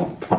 Oh,